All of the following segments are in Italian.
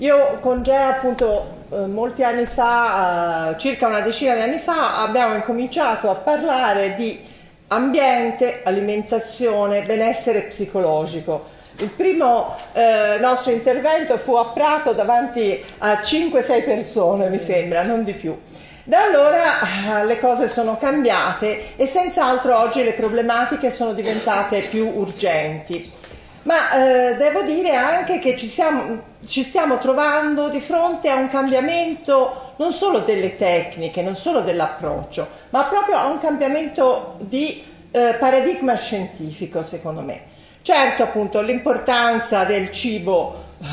Io con Gea appunto eh, molti anni fa, eh, circa una decina di anni fa, abbiamo incominciato a parlare di ambiente, alimentazione, benessere psicologico. Il primo eh, nostro intervento fu a Prato davanti a 5-6 persone, mi sembra, non di più. Da allora le cose sono cambiate e senz'altro oggi le problematiche sono diventate più urgenti. Ma eh, devo dire anche che ci, siamo, ci stiamo trovando di fronte a un cambiamento non solo delle tecniche, non solo dell'approccio, ma proprio a un cambiamento di eh, paradigma scientifico, secondo me. Certo, appunto, l'importanza del cibo eh,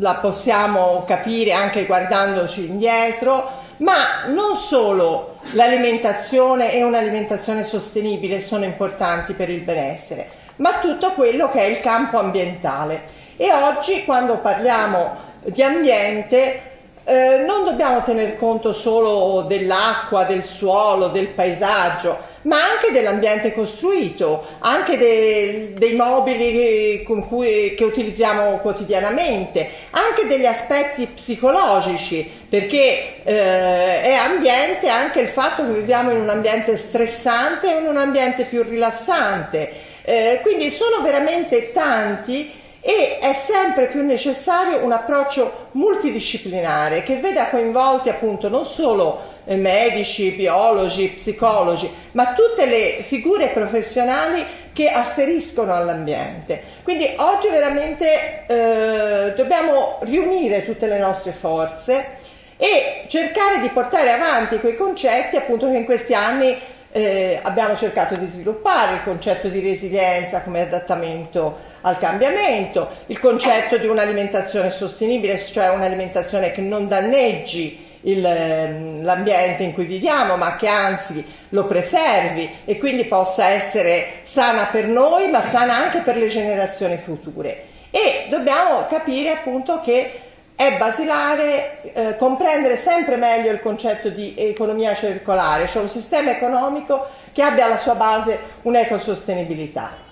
la possiamo capire anche guardandoci indietro, ma non solo l'alimentazione e un'alimentazione sostenibile sono importanti per il benessere, ma tutto quello che è il campo ambientale. E oggi quando parliamo di ambiente eh, non dobbiamo tener conto solo dell'acqua, del suolo, del paesaggio, ma anche dell'ambiente costruito, anche de, dei mobili cui, che utilizziamo quotidianamente, anche degli aspetti psicologici, perché eh, è ambiente anche il fatto che viviamo in un ambiente stressante o in un ambiente più rilassante. Eh, quindi sono veramente tanti e è sempre più necessario un approccio multidisciplinare che veda coinvolti appunto non solo medici, biologi, psicologi, ma tutte le figure professionali che afferiscono all'ambiente. Quindi oggi veramente eh, dobbiamo riunire tutte le nostre forze e cercare di portare avanti quei concetti appunto che in questi anni eh, abbiamo cercato di sviluppare il concetto di resilienza come adattamento al cambiamento, il concetto di un'alimentazione sostenibile, cioè un'alimentazione che non danneggi il, ehm, l'ambiente in cui viviamo, ma che anzi lo preservi e quindi possa essere sana per noi, ma sana anche per le generazioni future. E dobbiamo capire appunto che è basilare eh, comprendere sempre meglio il concetto di economia circolare, cioè un sistema economico che abbia alla sua base un'ecosostenibilità.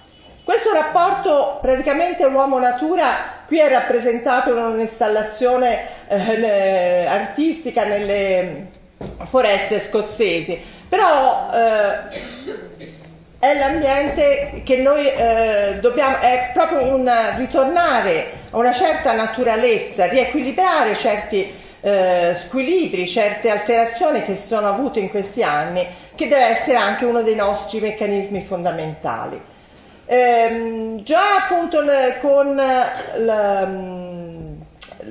Questo rapporto praticamente uomo-natura qui è rappresentato in un'installazione eh, artistica nelle foreste scozzesi, però eh, è l'ambiente che noi eh, dobbiamo, è proprio un ritornare a una certa naturalezza, riequilibrare certi eh, squilibri, certe alterazioni che si sono avute in questi anni, che deve essere anche uno dei nostri meccanismi fondamentali. Eh, già appunto le, con la, mm,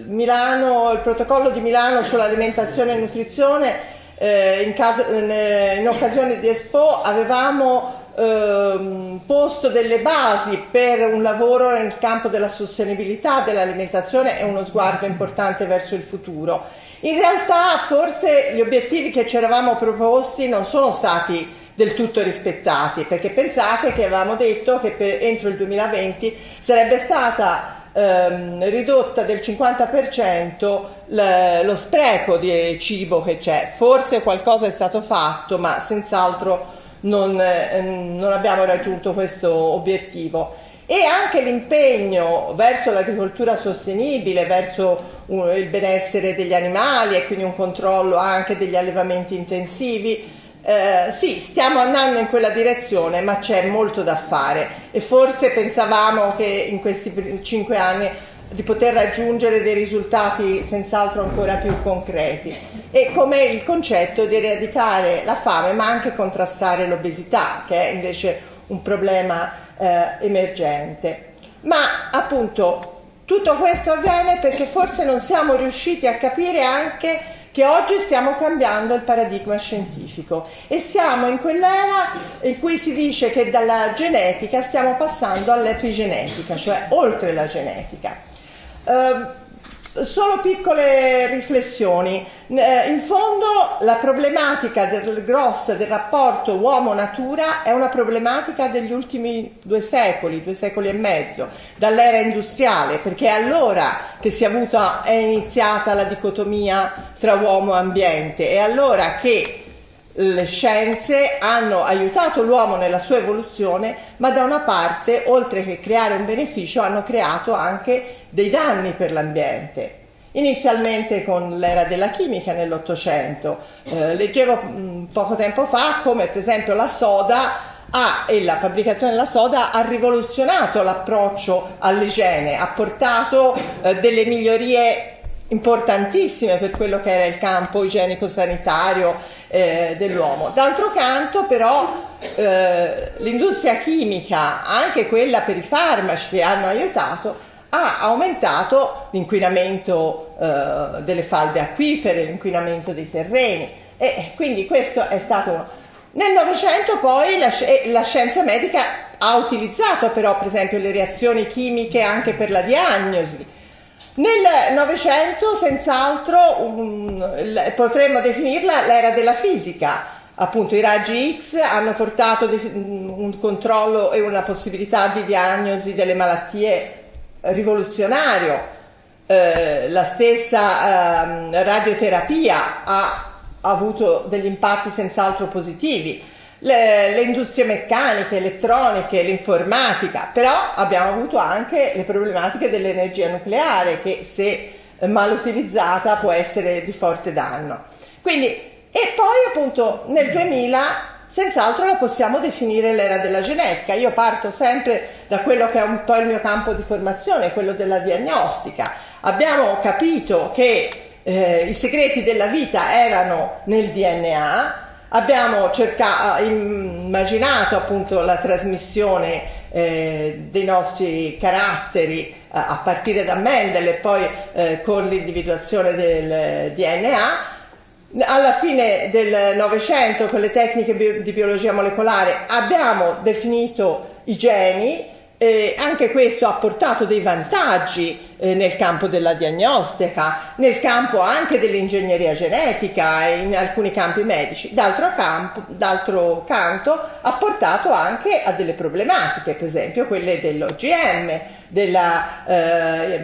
Milano, il protocollo di Milano sull'alimentazione e nutrizione, eh, in, caso, in, in occasione di Expo avevamo ehm, posto delle basi per un lavoro nel campo della sostenibilità dell'alimentazione e uno sguardo importante verso il futuro. In realtà forse gli obiettivi che ci eravamo proposti non sono stati del tutto rispettati, perché pensate che avevamo detto che per, entro il 2020 sarebbe stata ehm, ridotta del 50% l- lo spreco di cibo che c'è. Forse qualcosa è stato fatto, ma senz'altro non, eh, non abbiamo raggiunto questo obiettivo e anche l'impegno verso l'agricoltura sostenibile, verso il benessere degli animali e quindi un controllo anche degli allevamenti intensivi. Eh, sì, stiamo andando in quella direzione, ma c'è molto da fare e forse pensavamo che in questi cinque anni di poter raggiungere dei risultati senz'altro ancora più concreti e come il concetto di eradicare la fame ma anche contrastare l'obesità che è invece un problema eh, emergente. Ma appunto tutto questo avviene perché forse non siamo riusciti a capire anche che oggi stiamo cambiando il paradigma scientifico e siamo in quell'era in cui si dice che dalla genetica stiamo passando all'epigenetica, cioè oltre la genetica. Uh, solo piccole riflessioni. Uh, in fondo la problematica del grossa del rapporto uomo-natura è una problematica degli ultimi due secoli, due secoli e mezzo, dall'era industriale, perché è allora che si è, avuta, è iniziata la dicotomia tra uomo e ambiente, è allora che le scienze hanno aiutato l'uomo nella sua evoluzione, ma da una parte, oltre che creare un beneficio, hanno creato anche dei danni per l'ambiente. inizialmente con l'era della chimica nell'Ottocento. Eh, leggevo mh, mm, poco tempo fa come per esempio la soda ha, e la fabbricazione della soda ha rivoluzionato l'approccio all'igiene, ha portato eh, delle migliorie importantissime per quello che era il campo igienico-sanitario eh, dell'uomo. D'altro canto però eh, l'industria chimica, anche quella per i farmaci che hanno aiutato, ha aumentato l'inquinamento eh, delle falde acquifere, l'inquinamento dei terreni e quindi questo è stato. Nel Novecento poi la, la, scienza medica ha utilizzato però per esempio le reazioni chimiche anche per la diagnosi. Nel Novecento senz'altro um, potremmo definirla l'era della fisica, appunto i raggi X hanno portato un controllo e una possibilità di diagnosi delle malattie rivoluzionario, eh, la stessa eh, radioterapia ha avuto degli impatti senz'altro positivi. Le, le, industrie meccaniche, elettroniche, l'informatica, però abbiamo avuto anche le problematiche dell'energia nucleare che se mal utilizzata può essere di forte danno. Quindi, e poi appunto nel 2000 senz'altro la possiamo definire l'era della genetica. Io parto sempre da quello che è un po' il mio campo di formazione, quello della diagnostica. Abbiamo capito che eh, i segreti della vita erano nel DNA, abbiamo cercato, immaginato appunto la trasmissione eh, dei nostri caratteri eh, a partire da Mendel e poi eh, con l'individuazione del DNA. Alla fine del Novecento, con le tecniche di biologia molecolare, abbiamo definito i geni eh, anche questo ha portato dei vantaggi eh, nel campo della diagnostica, nel campo anche dell'ingegneria genetica e in alcuni campi medici. D'altro, campo, d'altro canto ha portato anche a delle problematiche, per esempio quelle dell'OGM, della eh,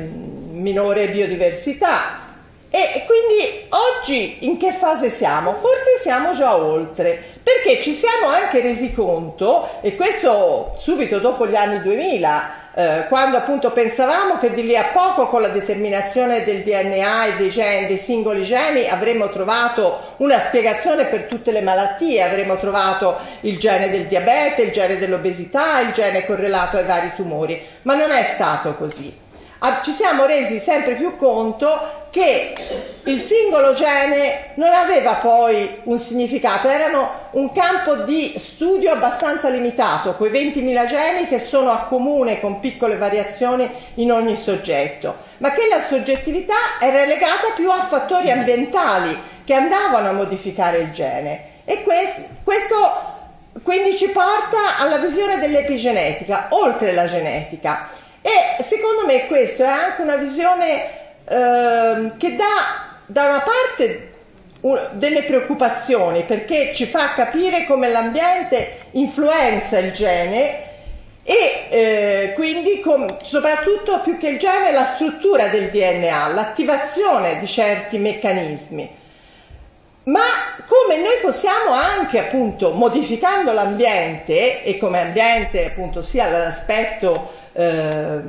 minore biodiversità, e quindi oggi in che fase siamo? Forse siamo già oltre, perché ci siamo anche resi conto, e questo subito dopo gli anni 2000, eh, quando appunto pensavamo che di lì a poco con la determinazione del DNA e dei, geni, dei singoli geni avremmo trovato una spiegazione per tutte le malattie, avremmo trovato il gene del diabete, il gene dell'obesità, il gene correlato ai vari tumori, ma non è stato così ci siamo resi sempre più conto che il singolo gene non aveva poi un significato, erano un campo di studio abbastanza limitato, quei 20.000 geni che sono a comune con piccole variazioni in ogni soggetto, ma che la soggettività era legata più a fattori ambientali che andavano a modificare il gene. E questo quindi ci porta alla visione dell'epigenetica, oltre la genetica. E secondo me questa è anche una visione eh, che dà da una parte delle preoccupazioni perché ci fa capire come l'ambiente influenza il gene e eh, quindi com- soprattutto più che il gene la struttura del DNA, l'attivazione di certi meccanismi. Ma come noi possiamo anche appunto modificando l'ambiente e come ambiente appunto sia l'aspetto eh,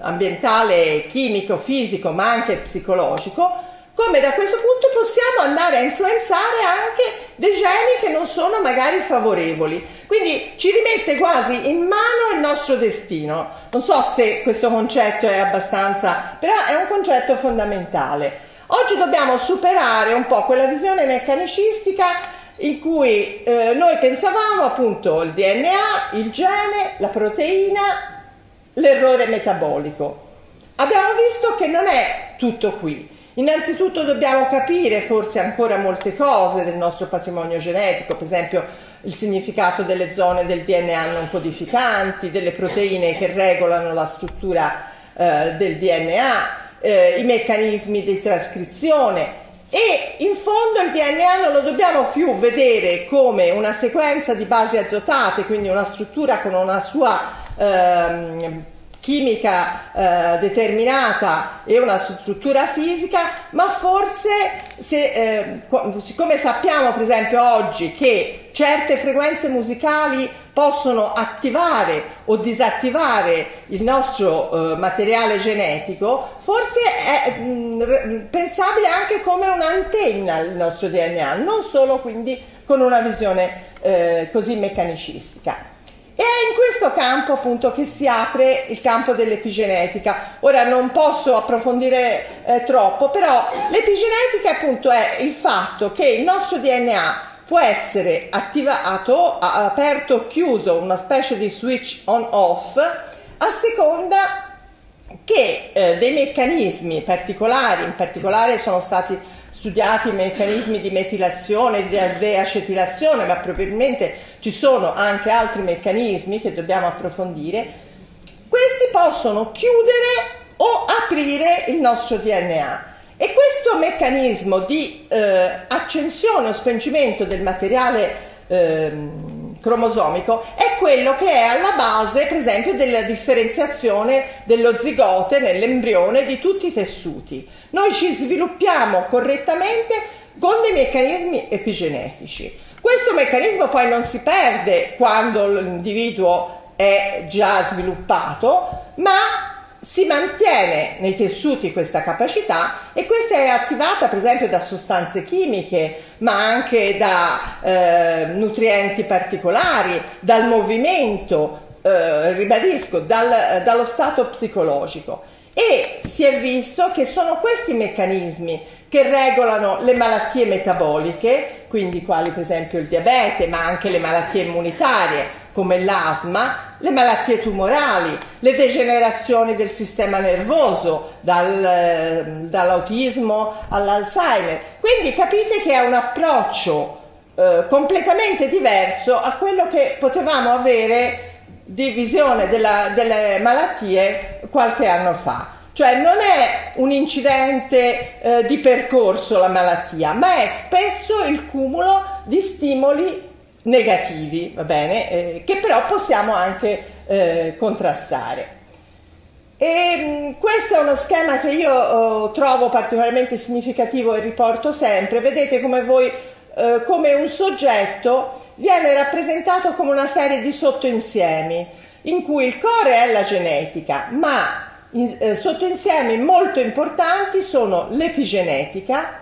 ambientale, chimico, fisico, ma anche psicologico, come da questo punto possiamo andare a influenzare anche dei geni che non sono magari favorevoli. Quindi ci rimette quasi in mano il nostro destino. Non so se questo concetto è abbastanza, però è un concetto fondamentale. Oggi dobbiamo superare un po' quella visione meccanicistica in cui eh, noi pensavamo appunto il DNA, il gene, la proteina l'errore metabolico. Abbiamo visto che non è tutto qui. Innanzitutto dobbiamo capire forse ancora molte cose del nostro patrimonio genetico, per esempio il significato delle zone del DNA non codificanti, delle proteine che regolano la struttura eh, del DNA, eh, i meccanismi di trascrizione. E in fondo il DNA non lo dobbiamo più vedere come una sequenza di basi azotate, quindi una struttura con una sua ehm, chimica eh, determinata e una struttura fisica, ma forse se, eh, siccome sappiamo per esempio oggi che certe frequenze musicali possono attivare o disattivare il nostro eh, materiale genetico, forse è mh, mm, pensabile anche come un'antenna il nostro DNA, non solo quindi con una visione eh, così meccanicistica. E è in questo campo appunto che si apre il campo dell'epigenetica. Ora non posso approfondire eh, troppo, però l'epigenetica appunto è il fatto che il nostro DNA può essere attivato, aperto o chiuso, una specie di switch on-off, a seconda che eh, dei meccanismi particolari, in particolare sono stati studiati i meccanismi di metilazione di deacetilazione, ma probabilmente ci sono anche altri meccanismi che dobbiamo approfondire, questi possono chiudere o aprire il nostro DNA. E questo meccanismo di eh, accensione o spengimento del materiale eh, cromosomico è quello che è alla base, per esempio, della differenziazione dello zigote nell'embrione di tutti i tessuti. Noi ci sviluppiamo correttamente con dei meccanismi epigenetici. Questo meccanismo poi non si perde quando l'individuo è già sviluppato, ma si mantiene nei tessuti questa capacità e questa è attivata per esempio da sostanze chimiche, ma anche da eh, nutrienti particolari, dal movimento, eh, ribadisco, dal, dallo stato psicologico. E si è visto che sono questi meccanismi che regolano le malattie metaboliche, quindi quali per esempio il diabete, ma anche le malattie immunitarie, come l'asma, le malattie tumorali, le degenerazioni del sistema nervoso, dal, eh, dall'autismo all'Alzheimer. Quindi capite che è un approccio eh, completamente diverso a quello che potevamo avere di visione della, delle malattie qualche anno fa. Cioè non è un incidente eh, di percorso la malattia, ma è spesso il cumulo di stimoli negativi, va bene, eh, che però possiamo anche eh, contrastare. E mh, questo è uno schema che io oh, trovo particolarmente significativo e riporto sempre. Vedete come voi, eh, come un soggetto viene rappresentato come una serie di sottoinsiemi, in cui il core è la genetica, ma in, eh, sottoinsiemi molto importanti sono l'epigenetica,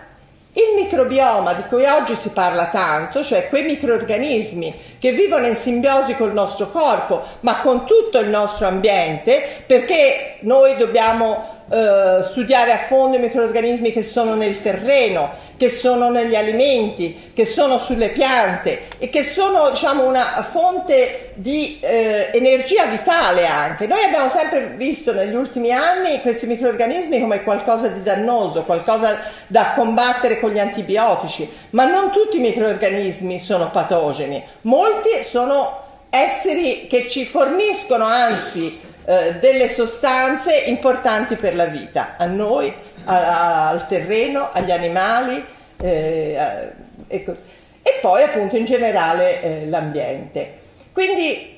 il microbioma di cui oggi si parla tanto, cioè quei microorganismi che vivono in simbiosi col nostro corpo, ma con tutto il nostro ambiente, perché noi dobbiamo eh, studiare a fondo i microorganismi che sono nel terreno, che sono negli alimenti, che sono sulle piante e che sono diciamo, una fonte di eh, energia vitale anche. Noi abbiamo sempre visto negli ultimi anni questi microorganismi come qualcosa di dannoso, qualcosa da combattere con gli antibiotici, ma non tutti i microorganismi sono patogeni, molti sono esseri che ci forniscono anzi eh, delle sostanze importanti per la vita, a noi, a, al terreno, agli animali eh, e, e, poi appunto in generale eh, l'ambiente. Quindi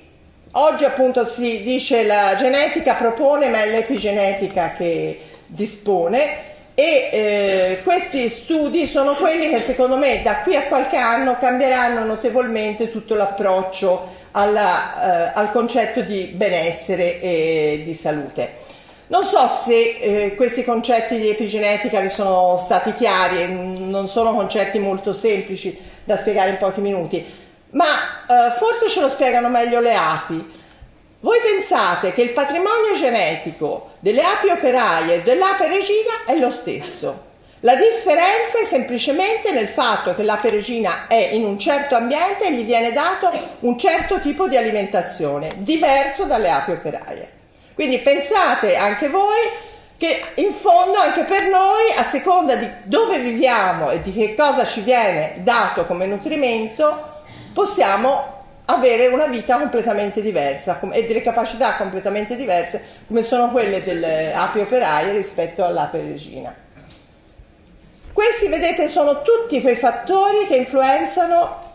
oggi appunto si dice la genetica propone ma è l'epigenetica che dispone e eh, questi studi sono quelli che secondo me da qui a qualche anno cambieranno notevolmente tutto l'approccio alla, eh, al concetto di benessere e di salute. Non so se eh, questi concetti di epigenetica vi sono stati chiari, non sono concetti molto semplici da spiegare in pochi minuti, ma eh, forse ce lo spiegano meglio le api. Voi pensate che il patrimonio genetico delle api operaie e dell'ape regina è lo stesso. La differenza è semplicemente nel fatto che l'ape regina è in un certo ambiente e gli viene dato un certo tipo di alimentazione, diverso dalle api operaie. Quindi pensate anche voi che in fondo anche per noi, a seconda di dove viviamo e di che cosa ci viene dato come nutrimento, possiamo avere una vita completamente diversa e delle capacità completamente diverse come sono quelle delle api operaie rispetto all'ape regina. Questi, vedete, sono tutti quei fattori che influenzano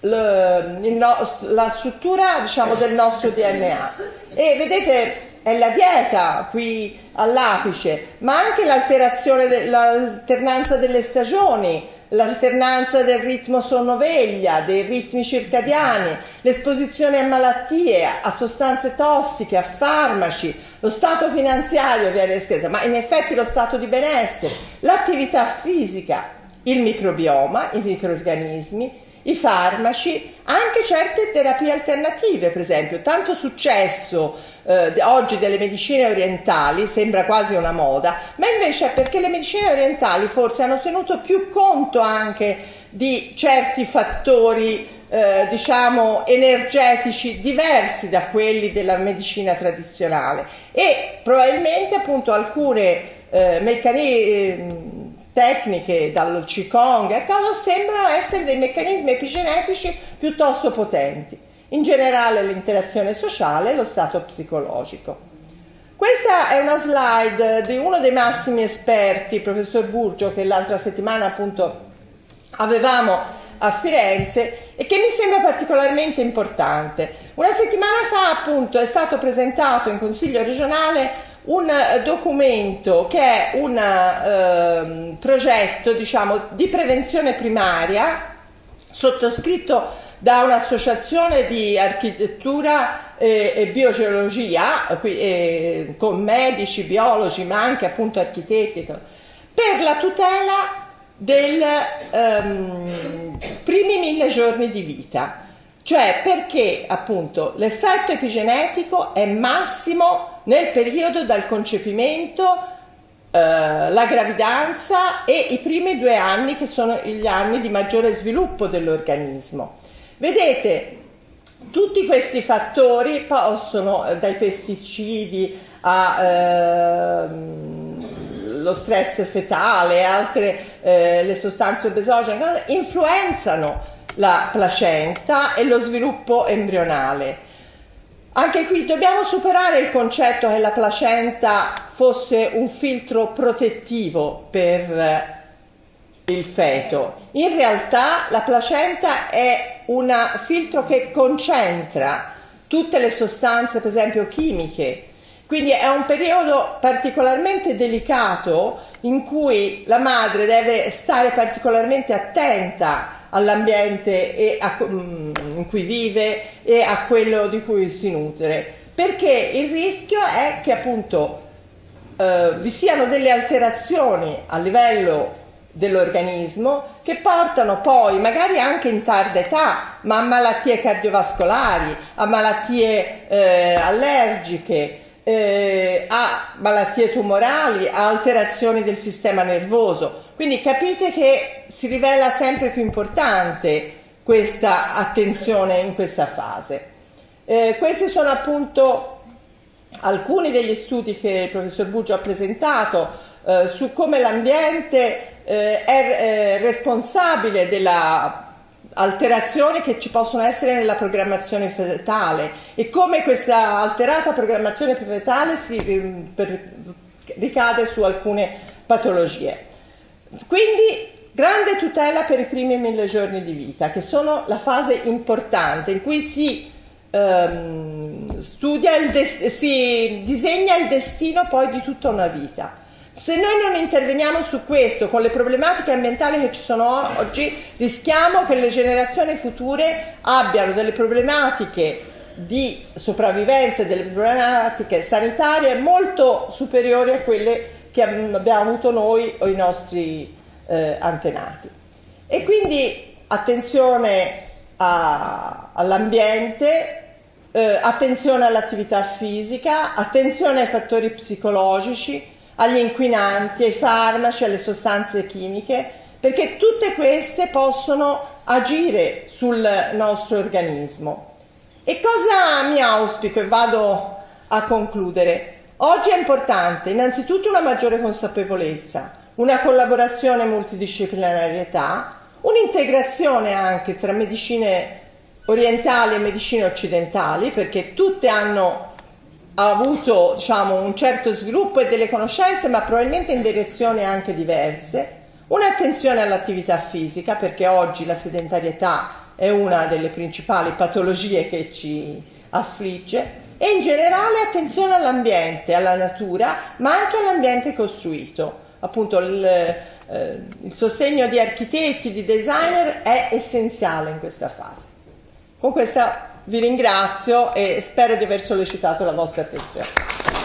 le, no, la struttura diciamo, del nostro DNA. E vedete, è la dieta qui all'apice, ma anche l'alterazione, de- l'alternanza delle stagioni, l'alternanza del ritmo sonno-veglia, dei ritmi circadiani, l'esposizione a malattie, a sostanze tossiche, a farmaci, lo stato finanziario viene descritto, ma in effetti lo stato di benessere, l'attività fisica, il microbioma, i microorganismi, i farmaci, anche certe terapie alternative, per esempio. Tanto successo eh, oggi delle medicine orientali, sembra quasi una moda, ma invece è perché le medicine orientali forse hanno tenuto più conto anche di certi fattori eh, diciamo energetici diversi da quelli della medicina tradizionale e probabilmente appunto alcune eh, meccanismi tecniche dal Qigong e cosa sembrano essere dei meccanismi epigenetici piuttosto potenti. In generale l'interazione sociale e lo stato psicologico. Questa è una slide di uno dei massimi esperti, professor Burgio, che l'altra settimana appunto avevamo a Firenze e che mi sembra particolarmente importante. Una settimana fa appunto è stato presentato in Consiglio regionale un documento che è un eh, progetto diciamo, di prevenzione primaria sottoscritto da un'associazione di architettura e, e biogeologia e, con medici, biologi ma anche appunto architetti per la tutela dei um, primi mille giorni di vita. Cioè perché appunto l'effetto epigenetico è massimo nel periodo dal concepimento, eh, la gravidanza e i primi due anni che sono gli anni di maggiore sviluppo dell'organismo. Vedete, tutti questi fattori possono, eh, dai pesticidi allo ehm, stress fetale, altre eh, le sostanze obesogene, influenzano la placenta e lo sviluppo embrionale. Anche qui dobbiamo superare il concetto che la placenta fosse un filtro protettivo per il feto. In realtà la placenta è un filtro che concentra tutte le sostanze, per esempio chimiche. Quindi è un periodo particolarmente delicato in cui la madre deve stare particolarmente attenta all'ambiente a, mm, in cui vive e a quello di cui si nutre, perché il rischio è che appunto eh, vi siano delle alterazioni a livello dell'organismo che portano poi, magari anche in tarda età, ma a malattie cardiovascolari, a malattie eh, allergiche, eh, a malattie tumorali, a alterazioni del sistema nervoso. Quindi capite che si rivela sempre più importante questa attenzione in questa fase. Eh, questi sono appunto alcuni degli studi che il professor Buggio ha presentato eh, su come l'ambiente eh, è eh, responsabile della alterazioni che ci possono essere nella programmazione fetale e come questa alterata programmazione fetale si ehm, per, ricade su alcune patologie. Quindi grande tutela per i primi mille giorni di vita, che sono la fase importante in cui si ehm, studia, il dest- si disegna il destino poi di tutta una vita. Se noi non interveniamo su questo, con le problematiche ambientali che ci sono oggi, rischiamo che le generazioni future abbiano delle problematiche di sopravvivenza e delle problematiche sanitarie molto superiori a quelle che abbiamo avuto noi o i nostri eh, antenati. E quindi attenzione a, all'ambiente, eh, attenzione all'attività fisica, attenzione ai fattori psicologici, agli inquinanti, ai farmaci, alle sostanze chimiche, perché tutte queste possono agire sul nostro organismo. E cosa mi auspico e vado a concludere? Oggi è importante innanzitutto una maggiore consapevolezza, una collaborazione multidisciplinarietà, un'integrazione anche tra medicine orientali e medicine occidentali, perché tutte hanno ha avuto diciamo, un certo sviluppo e delle conoscenze, ma probabilmente in direzioni anche diverse. Un'attenzione all'attività fisica, perché oggi la sedentarietà è una delle principali patologie che ci affligge, e in generale attenzione all'ambiente, alla natura, ma anche all'ambiente costruito. Appunto il, eh, il sostegno di architetti, di designer è essenziale in questa fase. Con questa vi ringrazio e spero di aver sollecitato la vostra attenzione.